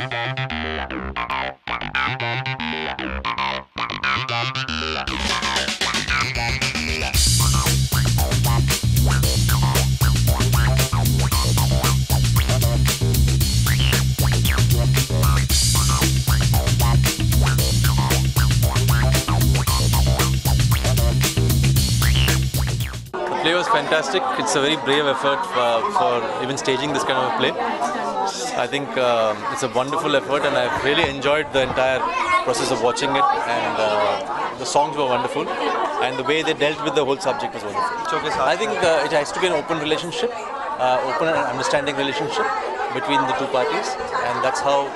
The play was fantastic. It's a very brave effort for, for even staging this kind of a play. I think um, it's a wonderful effort, and I've really enjoyed the entire process of watching it. And uh, the songs were wonderful, and the way they dealt with the whole subject was wonderful. I think uh, it has to be an open relationship, uh, open and understanding relationship between the two parties, and that's how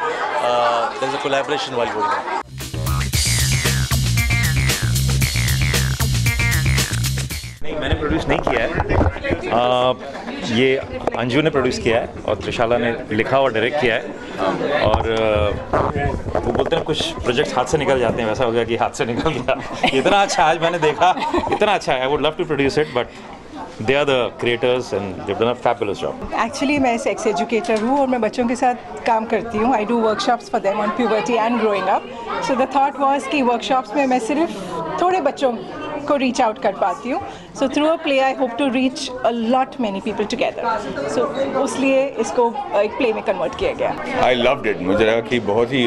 uh, there's a collaboration while going on. नहीं मैंने produce नहीं किया है आ, ये अंजू ने produce किया है और त्रिशाला ने लिखा और डायरेक्ट किया है। और वो बोलते हैं कुछ प्रोजेक्ट्स हाथ से निकल जाते हैं, वैसा हो गया कि हाथ से निकल गया। इतना अच्छा आज मैंने देखा, इतना अच्छा है। I would love to produce it but they are the creators and they done a fabulous job actually मैं सेक्स एजुकेटर हूँ और मैं बच्चों के साथ काम करती हूँ। I do workshops for them on puberty and growing up so the thought was कि वर्कशॉप्स में मैं सिर्फ़ थोड़े बच्चों को रीच आउट कर पाती हूँ। So through a play I hope to reach a lot many people together so उसलिए इसको एक प्ले में कन्वर्ट किया गया। आई लव इट मुझे लगा कि बहुत ही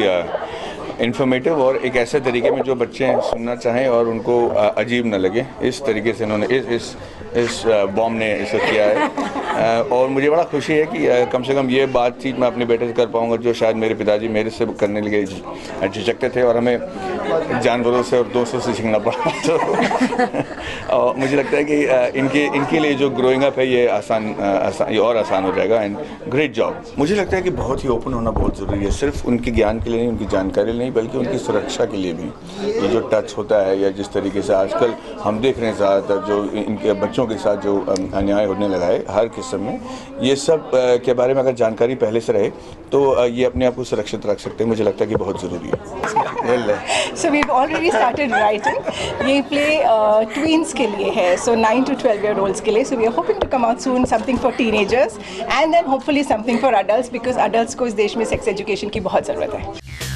इन्फॉर्मेटिव और एक ऐसे तरीके में जो बच्चे सुनना चाहें और उनको अजीब न लगे। इस तरीके से इन्होंने, इस इस इस बॉम ने इसे किया है। और मुझे बड़ा खुशी है कि कम से कम ये बातचीत मैं अपने बेटे से कर पाऊँगा, जो शायद मेरे पिताजी मेरे से करने लगे झिझकते थे और हमें जानवरों से और दोस्तों से सीखना पड़ा। तो और मुझे लगता है कि इनके इनके लिए जो ग्रोइंग अप है, ये आसान आसान, ये और आसान हो जाएगा। एंड ग्रेट जॉब मुझे लगता है कि बहुत ही ओपन होना बहुत ज़रूरी है। सिर्फ़ उनके ज्ञान के लिए नहीं, उनकी जानकारी नहीं बल्कि उनकी सुरक्षा के लिए भी ये जो टच होता है या जिस तरीके से आजकल हम देख रहे हैं ज़्यादातर जो इनके बच्चों के साथ जो अन्याय होने लगा है हर किस्म में ये सब के बारे में अगर जानकारी पहले से रहे तो ये अपने आप को सुरक्षित रख सकते हैं मुझे लगता है कि बहुत ज़रूरी है। So we've already started writing. ये uh, tweens के लिए है, so 9 to 12 year olds के लिए. So we are hoping to come out soon something for teenagers and then hopefully something for adults because adults को इस देश में sex education की बहुत ज़रूरत है.